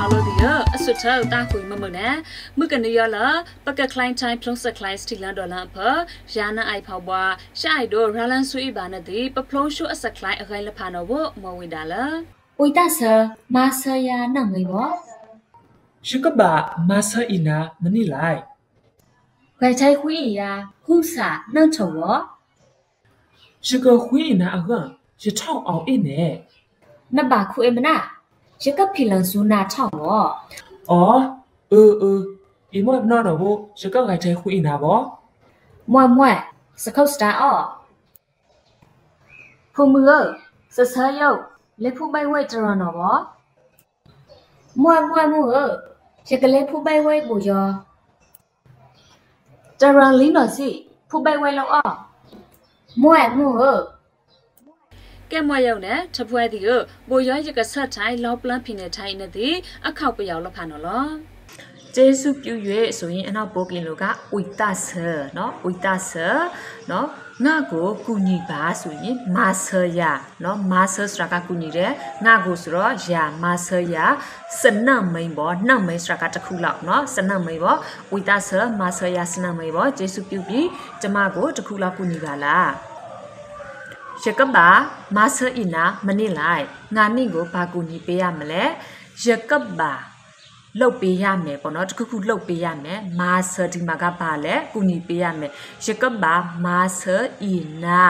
ထောက်လို့ဒီအဆွတ်ထောက်တာခွေမမနဲ့မကနေရလာပကကလိုင်းတိုင်းဖလုံးစကလိုင်းစတီလန်ဒေါ်လာဖရာနာအိုက်ဖောက်ဘွားရှိုက်တို့ရာလန်ဆွေးပါနဲ့ဒီပဖလုံးရှုအစကလိုင်းအခိုင်လဖာနော်ဘမဝိဒါလာဝိတဆာမာဆယာနမေဘောရှိကဘာမာဆအီနာမနီလိုက်ခွဲချိုင်ခွေးရာဟုစာနှန့်ချုံဘောရှိကခွေးနာအကရထောက်အောင်အင်းနဲ့နဘာခွေးမနာ ရကဖိလန်ဆူနာထောက်ဘောအော်เออเอออีมวยนอดบ่ชกไกไทคุอีนาบ่มวยมวยสะเข้าสตาอ้อဖုံမရစဆာယောလေဖူပိုင်ဝဲတရနော်ဗောမွမ်မွမ်မူရကလေးဖူပိုင်ဝဲဘူယောတရန်လင်းနော်စီဖူပိုင်ဝဲလောအောမွမ်မူ ကဲမွေယုံနဲ့ထပွဲဒီကိုဘိုရောရကဆက်ထိုင်လောပလန်ဖီနေထိုင်နေသည်အခောက်ပယောင်လဖာနော်လောကျေးဇူးပြု၍ဆိုရင်အနောက်ဘိုကင်လိုကဝီတာဆာနော်ဝီတာဆာနော်ငါကိုကူညီပါဆိုရင်မာဆာယာနော်မာဆာဆိုတာကကူညီတယ်ငါကိုဆိုတော့ယာမာဆာယာစနမိန်ပေါ့နှမိန်ဆိုတာကတခုလောက်နော်စနမိန်ပေါ့ဝီတာဆာမာဆာယာစနမိန်ပေါ့ကျေးဇူးပြုပြီးကျမကိုတခုလောက်ကူညီပါလား ရကဘာမာဆာအီနာမနေလိုက်ငါနင့်ကိုဘာကူညီပေးရမလဲရကဘာလှုပ်ပေးရမယ်ပေါ့နော်တခုခုလှုပ်ပေးရမယ်မာဆာဒီမှာကပါလဲကူညီပေးရမယ်ရကဘာမာဆာအီနာ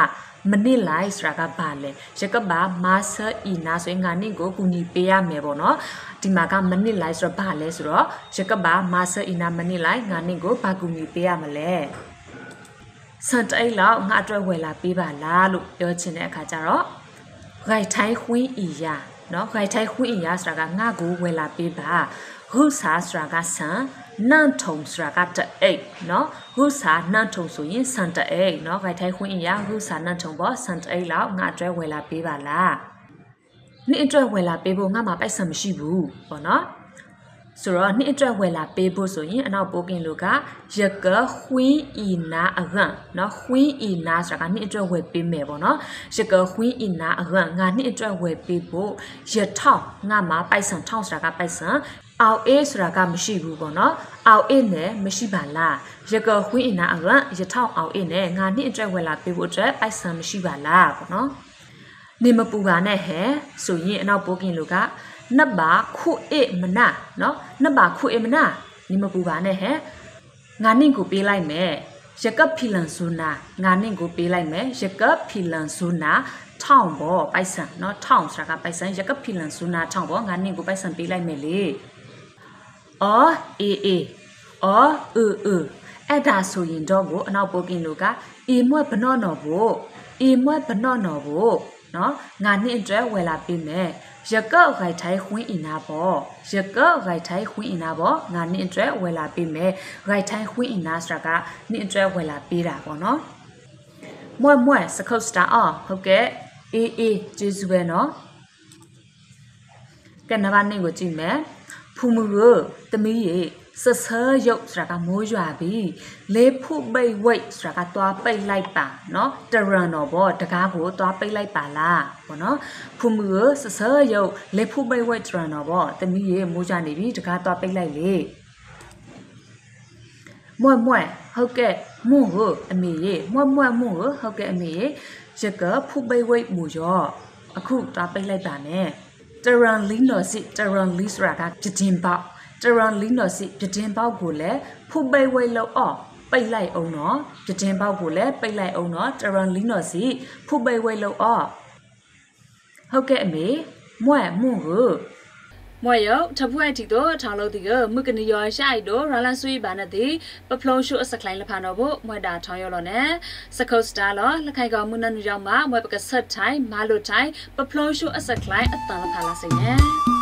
မနစ်လိုက်ဆိုတာကဘာလဲရကဘာမာဆာအီနာဆိုရင်ငါနင့်ကိုကူညီပေးရမယ်ပေါ့နော်ဒီမှာကမနစ်လိုက်ဆိုတော့ဘာလဲဆိုတော့ရကဘာမာဆာအီနာမနစ်လိုက်ငါနင့်ကိုဘာကူညီပေးရမလဲ စန်တိတ်လောက်ငါအတွက်ဝယ်လာပေးပါလားလို့ပြောချင်တဲ့အခါကျတော့ဂိုက်ထိုင်ခွင်းအီယာနော်ဂိုက်ထိုင်ခွင်းအီယာဆိုတာကငါကိုဝယ်လာပေးပါဟုစာဆိုတာကဆန်နန့်ထုံဆိုတာကတအိတ်နော်ဟုစာနန့်ထုံဆိုရင်ဆန်တအိတ်နော်ဂိုက်ထိုင်ခွင်းအီယာဟုစာနန့်ထုံပေါ့ဆန်တအိတ်လောက်ငါအတွက်ဝယ်လာပေးပါလားနေ့အတွက်ဝယ်လာပေးဖို့ငါမှာပိုက်ဆံမရှိဘူးပေါ့နော် ဆိုတော့နှစ်အတွက်ဝယ်လာပေးဖို့ဆိုရင်အနောက်ပိုးကင်လိုကယကခွင်းအီနာအဂန်နော်ခွင်းအီနာဆိုတာကနှစ်အတွက်ဝယ်ပေးမယ်ပေါ့နော်ယကခွင်းအီနာအဂန်ငါနှစ်အတွက်ဝယ်ပေးဖို့ယထောင်းငါမှာပိုက်ဆံထောင်းဆိုတာကပိုက်ဆံအောက်အေးဆိုတာကမရှိဘူးပေါ့နော်အောက်အေးနဲ့မရှိပါလားရကခွင်းအနာအကရထောက်အောက်အေးနဲ့ငါနှစ်အတွက်ဝယ်လာပေးဖို့အတွက်ပိုက်ဆံမရှိပါလားပေါ့နော်နေမပူပါနဲ့ဟဲဆိုရင်အနောက်ပိုးကင်လူက နတ်ပါခုအေမနာနော်နတ်ပါခုအေမနာနိမပူပါနဲ့ဟဲ့ငါနင့်ကိုပေးလိုက်မယ်ရကပ်ဖီလန်ဆူနာငါနင့်ကိုပေးလိုက်မယ်ရကပ်ဖီလန်ဆူနာထောင်ဘောပိုက်ဆန်เนาะထောင်ဆိုတာကပိုက်ဆန်ရကပ်ဖီလန်ဆူနာထောင်ဘောငါနင့်ကိုပိုက်ဆန်ပေးလိုက်မယ်လေအော်အေးအေးအော်အူအူအဲ့ဒါဆိုရင်တော့ကိုအနောက်ပိုကင်လိုကအေမွဲ့ဘနော့နော်ဘို့အေမွဲ့ဘနော့နော်ဘို့ နော်ငါနှစ်အတွက်ဝယ်လာပေးမယ်ရကော့ရိုက်ထိုင်ခွင်းအင်နာပေါ့ရကော့ရိုက်ထိုင်ခွင်းအင်နာပေါ့ငါနှစ်အတွက်ဝယ်လာပေးမယ်ရိုက်ထိုင်ခွင်းအင်နာဆိုတာကနှစ်အတွက်ဝယ်လာပေးတာပေါ့နော်မွဲ့မွဲ့စခုတ်စတာအော်ဟုတ်ကဲ့အေးအေးကျေးဇူးပဲနော်ကနဘာနေကိုကြည့်မယ်ဖူမူရသမီးရဲ့ ဆဆရုပ်ဆိုတာကမိုးရွာပြီလေးဖုပိတ်ဝိတ်ဆိုတာကသွားပိတ်လိုက်ပါเนาะတရန်တော့ဗောတကားကိုသွားပိတ်လိုက်ပါလားဗောနော်ဖုမူဆဆရုပ်လေးဖုပိတ်ဝိတ်တရန်တော့ဗောတမီးရေမိုးရွာနေပြီတကားသွားပိတ်လိုက်လေမွဲ့မွဲ့ဟုတ်ကဲ့မှုကိုအမေရေမွဲ့မွဲ့မှုကိုဟုတ်ကဲ့အမေရေရကဖုပိတ်ဝိတ်မူရောအခုသွားပိတ်လိုက်ပါနဲ့တရန်လီနော်စီတရန်လီဆိုတာကပြတင်ပေါက် တရန်လီနော်စီပြတင်းပေါက်ကိုလည်းဖူပိတ်ဝဲလို့အော့ပိတ်လိုက်အောင်နော်ပြတင်းပေါက်ကိုလည်းပိတ်လိုက်အောင်နော်တရန်လီနော်စီဖူပိတ်ဝဲလို့အော့ဟုတ်ကဲ့အမေမွဲ့မှုကိုမွေယောထပွဲ့တီတော့ထောင်းလို့ဒီကမြကနီယောရှိုက်တော့ရလန်ဆွေးပါနဲ့ဒီပဖလုံးရှုအစကလိုင်းလဖာတော့ဘမွေတာထောင်းယောလောနဲ့စကုတ်စတာလောလခိုင်ကောင်မွနနူယောမှာမွေပကဆက်တိုင်းမာလိုတိုင်းပဖလုံးရှုအစကလိုင်းအတန်လဖာလာစိနေ